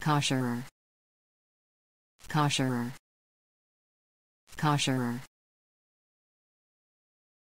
Kosher. Kosher. Kosher.